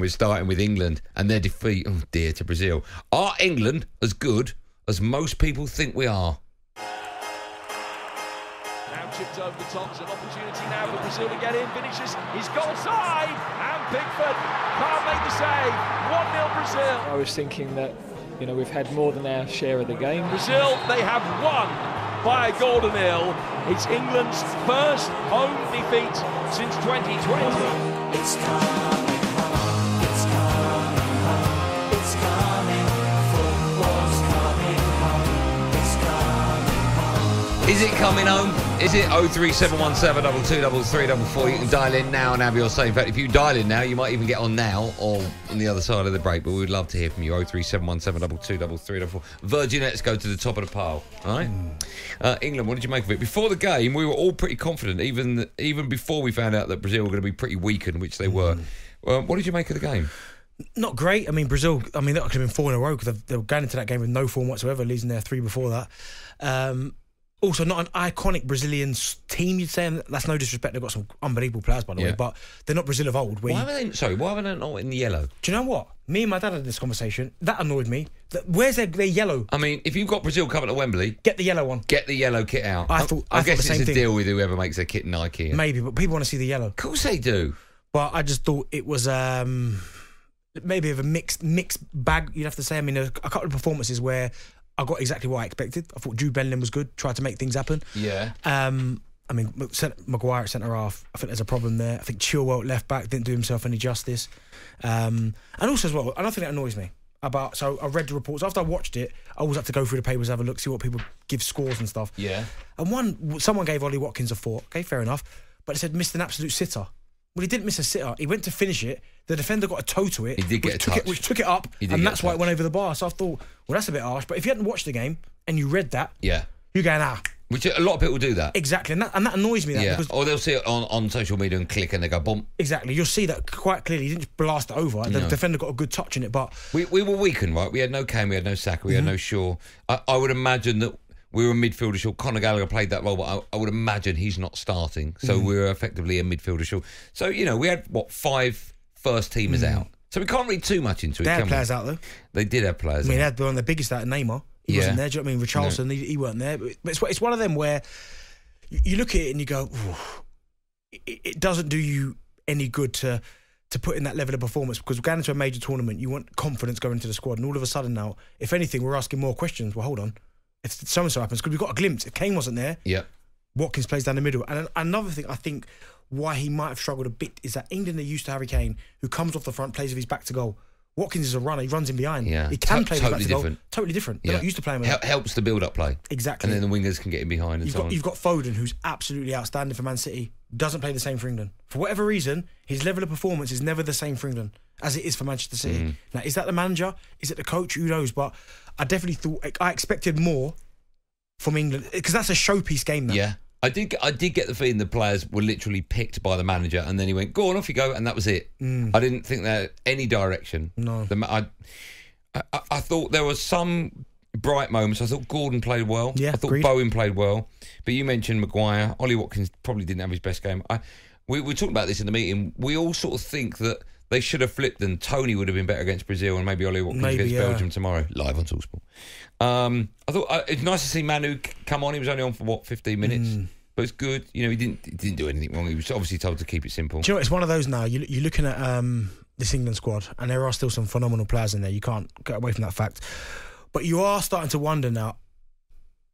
and we're starting with England and their defeat, oh dear, to Brazil. Are England as good as most people think we are? Now chipped over the top. It's an opportunity now for Brazil to get in. Finishes his goal side. And Pickford can't make the save. 1 0 Brazil. I was thinking that, you know, we've had more than our share of the game. Brazil, they have won by a goal to nil. It's England's first home defeat since 2020. It's coming Is it coming home? Is it 03717 223344? You can dial in now and have your say. In fact, if you dial in now, you might even get on now or on the other side of the break. But we would love to hear from you. 03717 223344. Virgin, let's go to the top of the pile. All right? Uh, England, what did you make of it? Before the game, we were all pretty confident, even even before we found out that Brazil were going to be pretty weakened, which they were. Um, what did you make of the game? Not great. I mean, Brazil. I mean, that could have been four in a row because they were going into that game with no form whatsoever, losing their three before that. Um, also, not an iconic Brazilian team. You'd say and that's no disrespect. They've got some unbelievable players, by the Yeah. way, but they're not Brazil of old. Where Why you- were they? Sorry, why were they not in the yellow? do you know what? Me and my dad had this conversation. That annoyed me. That- Where's their, their yellow? I mean, if you've got Brazil coming to Wembley, Get the yellow one. get the yellow kit out. I thought- I, I thought guess the it's same a thing. deal with whoever makes their kit in Nike. Maybe, but people want to see the yellow. Of course they do. But I just thought it was um, maybe of a mixed mixed bag. You'd have to say. I mean, a, a couple of performances where I got exactly what I expected. I thought Jude Bellingham was good, tried to make things happen. Yeah. Um, I mean, M- cent- Maguire at centre half. I think there's a problem there. I think Chilwell left back didn't do himself any justice. Um, and also as well, another thing that annoys me about. So I read the reports after I watched it. I always have to go through the papers, have a look, see what people give scores and stuff. Yeah. And one, someone gave Ollie Watkins a four. Okay, fair enough. But it said missed an absolute sitter. Well, he didn't miss a sitter. He went to finish it. The defender got a toe to it. He did get which a took touch. It, which took it up, He did and that's why it went over the bar. So I thought, well, that's a bit harsh. But if you hadn't watched the game and you read that, Yeah. you're going, ah, Which a lot of people do that. exactly. And that, and that annoys me. That Yeah. because Or they'll see it on, on social media and click and they go, boom. Exactly. You'll see that quite clearly. He didn't just blast it over. The No. defender got a good touch in it, but We, we were weakened, right? We had no Kane, we had no Saka, we had Mm-hmm. no Shaw. I, I would imagine that we were a midfielder short. Conor Gallagher played that role, but I, I would imagine he's not starting. So Mm-hmm. we were effectively a midfielder short. So, you know, we had, what, five first teamers out. So we can't read too much into it, Mm. they had can we? players out though. They did have players I mean, they out. had one of the biggest out, Neymar. He Yeah. wasn't there. Do you know what I mean? Richarlison, he, he weren't there. But it's, it's one of them where you, you look at it and you go, it, it doesn't do you any good to to put in that level of performance because we're going into a major tournament, you want confidence going into the squad, and all of a sudden now, if anything, we're asking more questions. Well, hold on. If so and so happens, because we've got a glimpse. If Kane wasn't there, Yeah. Watkins plays down the middle. And another thing I think why he might have struggled a bit is that England are used to Harry Kane, who comes off the front, plays with his back to goal. Watkins is a runner; he runs in behind. Yeah. he can To- play with his back totally to goal. different. Totally different. They're Yeah. not used to playing with Hel- helps the build up play. Exactly. And then the wingers can get in behind and You've so got on. you've got Foden, who's absolutely outstanding for Man City. Doesn't play the same for England for whatever reason. His level of performance is never the same for England as it is for Manchester City. Mm. Now, is that the manager? Is it the coach? Who knows? But I definitely thought I expected more from England because that's a showpiece game. Now. Yeah. I did. I did get the feeling the players were literally picked by the manager, and then he went, "Go on, off you go," and that was it. I didn't think that any direction. Mm. No. The, I, I, I thought there were some bright moments. I thought Gordon played well. Yeah, I thought agreed. Bowen played well. But you mentioned Maguire. Ollie Watkins probably didn't have his best game. I, we we talked about this in the meeting. We all sort of think that they should have flipped, and Toney would have been better against Brazil, and maybe Ollie Watkins Maybe, against yeah. Belgium tomorrow, live on Talksport. Um, I thought uh, it's nice to see Mainoo come on. He was only on for what fifteen minutes, Mm. but it's good. You know, he didn't he didn't do anything wrong. He was obviously told to keep it simple. Do you know, it's one of those now. You, you're looking at um, this England squad, and there are still some phenomenal players in there. You can't get away from that fact. But you are starting to wonder now: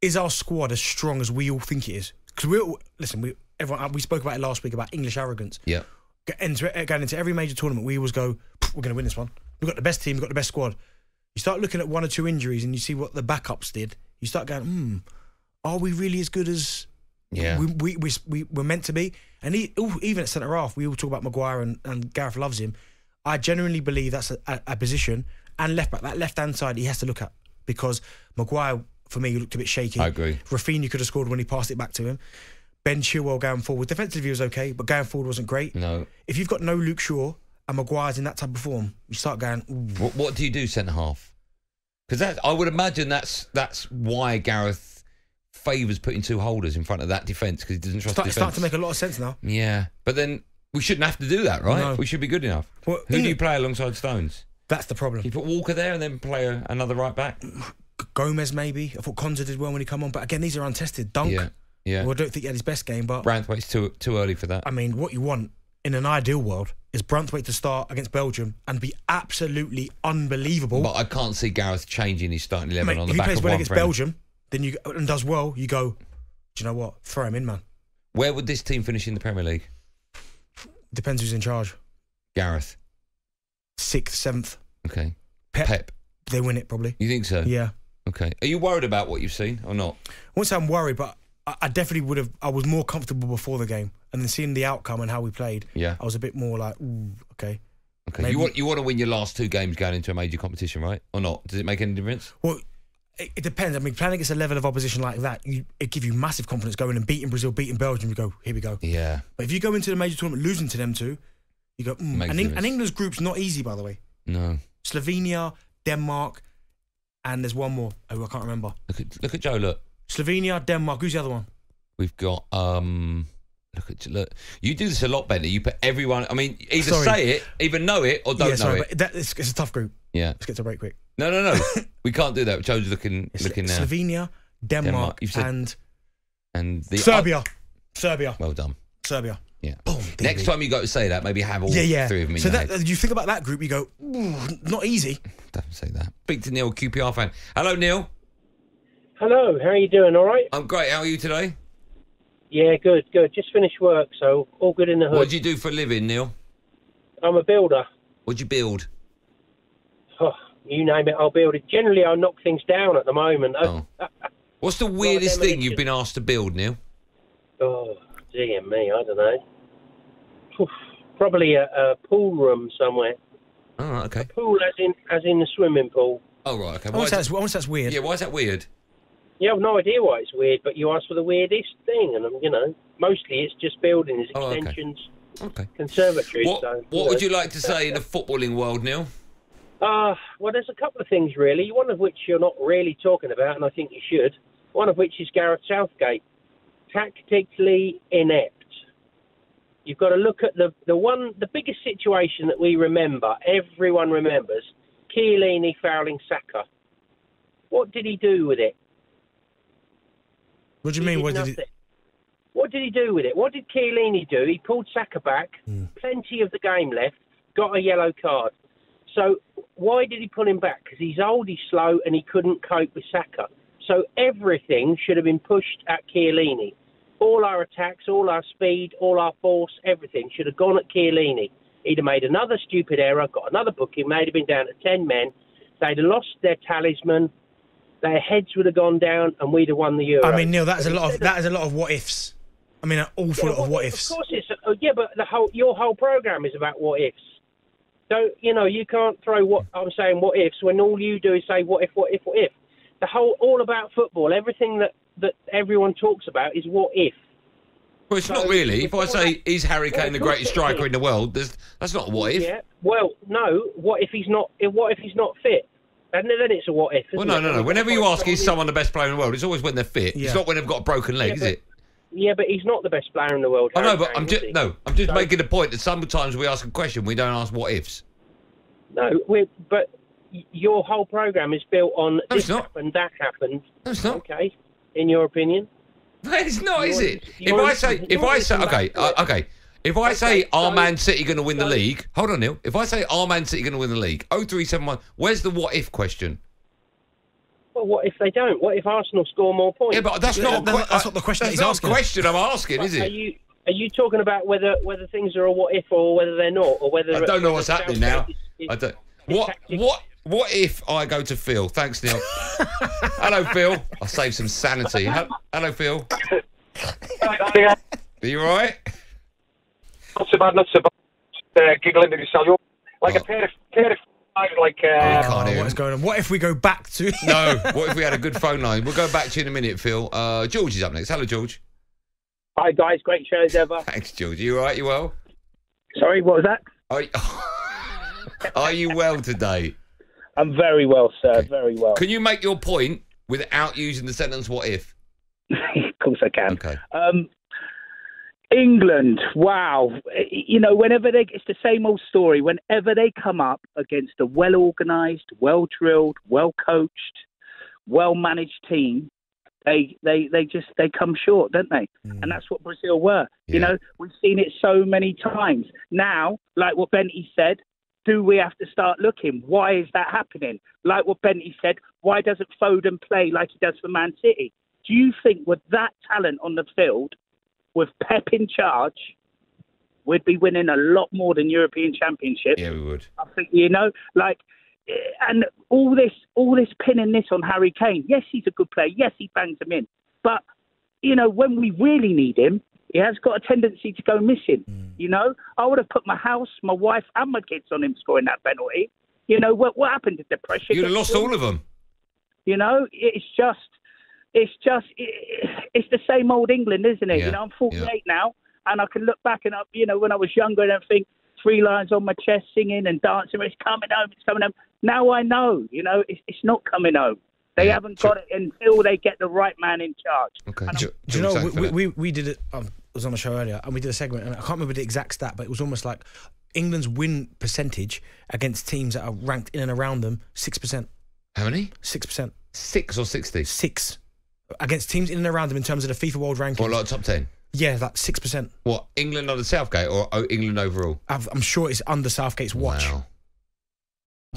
is our squad as strong as we all think it is? Because we all listen. We everyone we spoke about it last week about English arrogance. Yeah, Get into, going into every major tournament, we always go, "We're going to win this one. We've got the best team. We've got the best squad." You start looking at one or two injuries, and you see what the backups did. You start going, "Hmm, are we really as good as yeah. we, we, we, we, we're meant to be. And he, ooh, even at centre half, we all talk about Maguire and, and Gareth loves him. I genuinely believe that's a, a, a position. And left back, that left hand side, he has to look at because Maguire, for me, looked a bit shaky. I agree. Rafinha could have scored when he passed it back to him. Ben Chilwell going forward. Defensively, he was okay, but going forward wasn't great. no. If you've got no Luke Shaw and Maguire's in that type of form, you start going. What, what do you do centre half? Because that I would imagine that's that's why Gareth favours putting two holders in front of that defence because he doesn't trust Start, starting to make a lot of sense now. Yeah, but then We shouldn't have to do that, right? No. We should be good enough. Well, Who do you play alongside Stones? That's the problem. You put Walker there and then play a, another right back. G- Gomez maybe. I thought Konsa did well when he come on, but again, these are untested. Dunk. Yeah, yeah. Well, I don't think he had his best game, but Branthwaite's too too early for that. I mean, what you want in an ideal world is Branthwaite to start against Belgium and be absolutely unbelievable. But I can't see Gareth changing his starting eleven Mate, on if the he back plays of well one against friend. Belgium, then you and does well, you go. Do you know what? Throw him in, man. Where would this team finish in the Premier League? Depends who's in charge. Gareth. Sixth, seventh. Okay. Pep. Pep. They win it probably. You think so? Yeah. Okay. Are you worried about what you've seen or not? I won't say I'm worried, but I, I definitely would have. I was more comfortable before the game, and then seeing the outcome and how we played, Yeah. I was a bit more like, ooh, okay. Okay. Maybe- You want you want to win your last two games going into a major competition, right? Or not? Does it make any difference? Well, it, it depends. I mean, playing against a level of opposition like that, you, it give you massive confidence going and beating Brazil, beating Belgium. You go, here we go. Yeah. But if you go into the major tournament losing to them two, you go, mm. And, and England's group's not easy, by the way. No. Slovenia, Denmark, and there's one more. Oh, I can't remember. Look at look at Joe. Look, Slovenia, Denmark. Who's the other one? we've got um. Look at look. You do this a lot better. You put everyone. I mean, either Sorry. say it, either know it, or don't yeah, know it. but that, it's, it's a tough group. Yeah. Let's get to a break quick. No, no, no. we can't do that. Joe's looking It's looking now. Slovenia, Denmark, Denmark. You've said- and and the Serbia. Serbia. well done. Serbia. Yeah. Boom. Next DB. time you go to say that, maybe have all Yeah, yeah. three of them in so your that head. you think about that group, you go, ooh, not easy. Don't say that. Speak to Neil, QPR fan. Hello, Neil. Hello, how are you doing? All right? I'm great. How are you today? Yeah, good, good. Just finished work, so all good in the hood. What do you do for a living, Neil? I'm a builder. What'd you build? Oh, you name it, I'll build it. Generally, I knock things down at the moment. Oh. What's the weirdest thing you've been asked to build, Neil? Oh, dear me, I don't know. Oof, Probably a, a pool room somewhere. Oh, right, okay. Pool, as in as in the swimming pool. Oh, right, okay. Why want is to that's, that, I want that's weird. yeah, why is that weird? You have no idea why it's weird, but you ask for the weirdest thing, and um, you know, mostly it's just buildings, Oh, extensions, Okay. conservatories. What, so, what know. would you like to say in the footballing world, Neil? Uh, well, there's a couple of things really. One of which you're not really talking about, and I think you should. One of which is Gareth Southgate, tactically inept. You've got to look at the the one, the biggest situation that we remember, everyone remembers, Chiellini fouling Saka. What did he do with it? What do you He mean? did What did nothing. it? What did he do with it? What did Chiellini do? He pulled Saka back, hmm. plenty of the game left, got a yellow card. So why did he pull him back? Because he's old, he's slow, and he couldn't cope with Saka. So everything should have been pushed at Chiellini. All our attacks, all our speed, all our force, everything should have gone at Chiellini. He'd have made another stupid error, got another booking, may have been down to 10 men. They'd have lost their talisman. Their heads would have gone down, and we'd have won the Euro. I mean, Neil, that is a lot of that is a lot of what ifs. I mean, an awful lot of what ifs. Of course, it's uh, yeah, but the whole your whole program is about what ifs. So you know you can't throw what I'm saying what ifs when all you do is say what if, what if, what if. The whole all about football, everything that that everyone talks about is what if. Well, it's So- not really. If I say, is Harry well, Kane the greatest striker in the world, there's, that's not a what if. Yeah. Well, no. What if he's not? What if he's not fit? And then it's a what if. Well, no, it? no, no. Whenever you ask, is someone the best player in the world? It's always when they're fit. Yeah. It's not when they've got a broken leg, Yeah, is but- it? Yeah, but he's not the best player in the world. I know, Harry but Kane, I'm just no. I'm just So- making the point that sometimes we ask a question, we don't ask what ifs. No, we're, but your whole program is built on No, this not. happened, that happened. No, it's not. Okay, in your opinion. No, it's not, is You're- it? If I say, if I say, okay, uh, okay. If I say, Okay, are so- Man City going to win the league? Hold on, Neil. If I say, are Man City going to win the league? Oh three seven one. Where's the what if question? Well, what if they don't? What if Arsenal score more points? Yeah, but that's Yeah, not. a that- that's not the question That's he's not a question I'm asking, is it? Are you are you talking about whether whether things are a what if or whether they're not, or whether I don't know what's happening now. Is- is- I don't. What? tactic- What? What if I go to Phil? Thanks, Neil. Hello, Phil. I'll save some sanity. Hello, Phil. Are you all right? Not so bad, not so bad. Uh, giggling to yourself. You're like Oh. a pair of, pair of like uh, can't Oh, what is going on? What if we go back to? No. What if we had a good phone line? We'll go back to you in a minute, Phil. Uh, George is up next. Hello, George. Hi guys, great shows ever. Thanks, George. You all right? You well? Sorry, what was that? Are you, are you well today? I'm very well, sir. Okay. Very well. Can you make your point without using the sentence "what if"? of course I can. Okay. Um, England, wow. You know, whenever they, it's the same old story. Whenever they come up against a well organised, well drilled, well coached, well managed team, they, they, they just, they come short, don't they? Hmm. And that's what Brazil were. You know, we've seen it so many times. Now, like what Benty said, do we have to start looking? Why is that happening? Like what Benty said, why doesn't Foden play like he does for Man City? Do you think with that talent on the field, with Pep in charge, we'd be winning a lot more than European Championships? Yeah, we would. I think you know, like, eh, and all this, all this pinning this on Harry Kane. Yes, he's a good player. Yes, he bangs them in. But you know, when we really need him, he has got a tendency to go missing. You know, I would have put my house, my wife, and my kids on him scoring that penalty. You know what? What happened to the pressure? You'd have lost all of them. You know, it's just, it's just, it, it's the same old England, isn't it? Yeah, You know, I'm 48 yeah. now, and I can look back and up, you know, when I was younger and I think three lines on my chest, singing and dancing. It's coming home. It's coming home. Now I know. You know, it's, it's not coming home. They Yeah, haven't sure. got it until they get the right man in charge. Okay. Do, do you know, we, we, we, we did it, um, was on the show earlier, and we did a segment, and I can't remember the exact stat, but it was almost like England's win percentage against teams that are ranked in and around them, 6%. How many? 6%. Six or sixty? Six. Against teams in and around them in terms of the FIFA World Rankings. Or like top ten? yeah, that's 6%. What? England on the Southgate or oh, England overall? I've, I'm sure it's under Southgate's watch. Wow.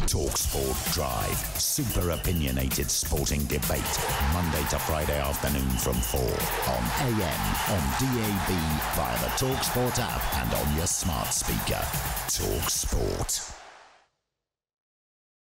Talk Sport Drive. Super opinionated sporting debate. Monday to Friday afternoon from 4 on AM, on DAB, via the Talk Sport app and on your smart speaker. Talk Sport.